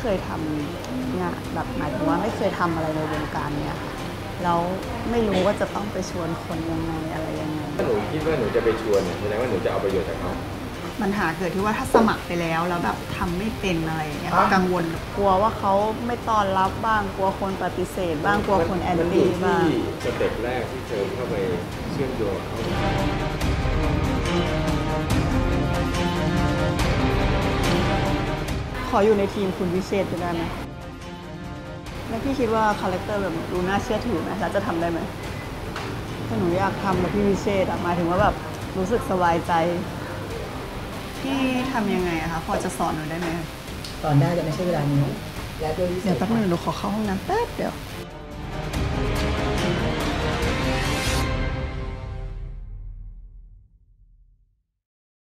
เคยทำงานแบบหมายถึงว่าไม่เคยทำอะไรในวงการเนี่ยค่ะแล้วไม่รู้ว่าจะต้องไปชวนคนยังไงอะไรยังไง ถ้าหนูคิดว่าหนูจะไปชวนเนี่ยแสดงว่าหนูจะเอาประโยชน์จากเขาปัญหาเกิดที่ว่าถ้าสมัครไปแล้วแล้วแบบทำไม่เป็นอะไรอย่างเงี้ยกังวลกลัวว่าเขาไม่ต้อนรับบ้างกลัวคนปฏิเสธ บ้างกลัวคนแอนมันอยู่ตี้บ้าง ที่สเต็ปแรกที่เธอเข้าไปเชื่อมโยงกับเขา ขออยู่ในทีมคุณวิเชษจะได้ไหมแล้วพี่คิดว่า character แบบดูน่าเชื่อถือไหมแล้วจะทำได้ไหมถ้าหนูอยากทำแบบพี่วิเชษอะหมายถึงว่าแบบรู้สึกสบายใจพี่ทำยังไงอะคะพอจะสอนหนูได้ไหมสอนได้แต่ไม่ใช่เวลานี้ และด้วยวิสัเดี๋ยวแป๊บนึงหนูขอเข้าห้องน้ำแป๊บเดียว